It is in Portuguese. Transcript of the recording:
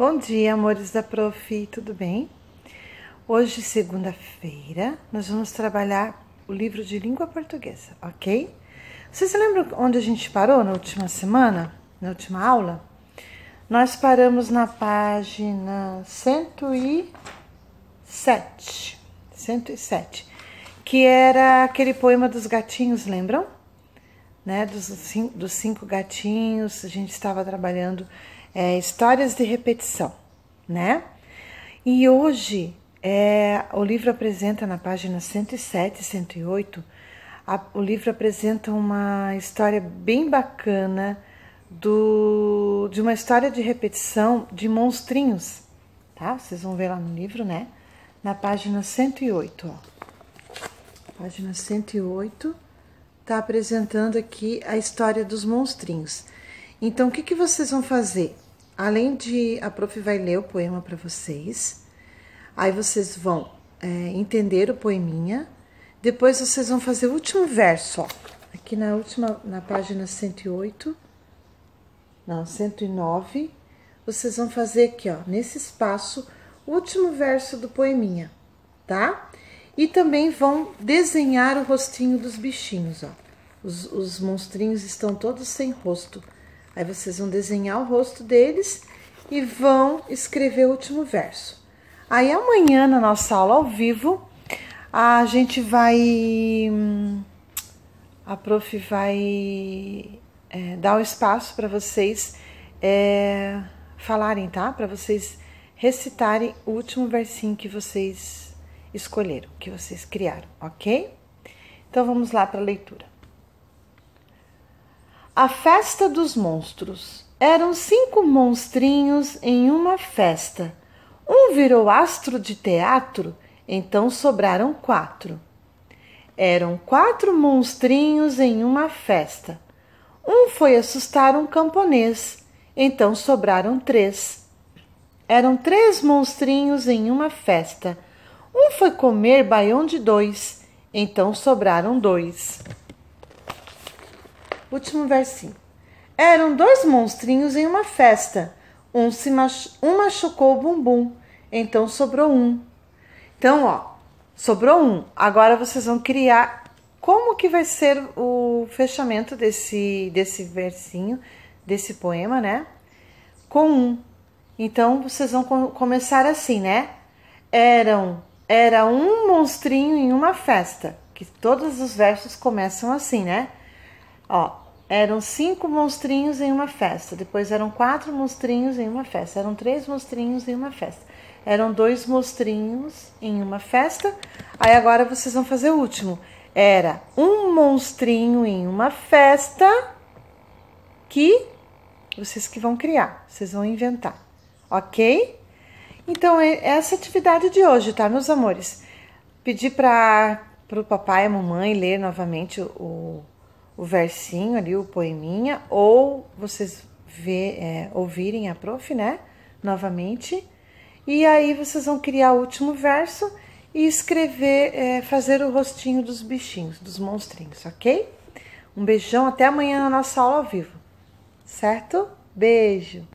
Bom dia, amores da Prof, tudo bem? Hoje, segunda-feira, nós vamos trabalhar o livro de língua portuguesa, ok? Vocês lembram onde a gente parou na última semana, na última aula? Nós paramos na página 107, 107, que era aquele poema dos gatinhos, lembram? Né, dos, cinco, dos cinco gatinhos, a gente estava trabalhando é, histórias de repetição, né? E hoje é, o livro apresenta na página 107 e 108, a, o livro apresenta uma história bem bacana do, de uma história de repetição de monstrinhos, tá? Vocês vão ver lá no livro, né? Na página 108, ó. Página 108 está apresentando aqui a história dos monstrinhos. Então, o que, que vocês vão fazer? Além de. A prof vai ler o poema para vocês, aí vocês vão é, entender o poeminha, depois vocês vão fazer o último verso, ó. Aqui na última, na página 108, não, 109, vocês vão fazer aqui, ó, nesse espaço, o último verso do poeminha, tá? E também vão desenhar o rostinho dos bichinhos, ó. Os, os monstrinhos estão todos sem rosto. Aí vocês vão desenhar o rosto deles e vão escrever o último verso. Aí amanhã, na nossa aula ao vivo, a gente vai. A prof vai é, dar o espaço para vocês é, falarem, tá? Para vocês recitarem o último versinho que vocês escolheram, que vocês criaram, ok? Então vamos lá para a leitura. A festa dos monstros. Eram cinco monstrinhos em uma festa. Um virou astro de teatro, então sobraram quatro. Eram quatro monstrinhos em uma festa. Um foi assustar um camponês, então sobraram três. Eram três monstrinhos em uma festa. Um foi comer baião de dois, então sobraram dois. Último versinho. Eram dois monstrinhos em uma festa. Um, se machu um machucou o bumbum, então sobrou um. Então, ó, sobrou um. Agora vocês vão criar como que vai ser o fechamento desse, desse versinho, desse poema, né? Com um. Então, vocês vão começar assim, né? Eram, era um monstrinho em uma festa. Que todos os versos começam assim, né? Ó, eram cinco monstrinhos em uma festa. Depois eram quatro monstrinhos em uma festa. Eram três monstrinhos em uma festa. Eram dois monstrinhos em uma festa. Aí agora vocês vão fazer o último. Era um monstrinho em uma festa que vocês que vão criar, vocês vão inventar, ok? Então é essa atividade de hoje, tá, meus amores? Pedir para o papai e a mamãe ler novamente o, o versinho ali, o poeminha, ou vocês ver, é, ouvirem a prof, né? Novamente. E aí vocês vão criar o último verso e escrever, é, fazer o rostinho dos bichinhos, dos monstrinhos, ok? Um beijão, até amanhã na nossa aula ao vivo, certo? Beijo!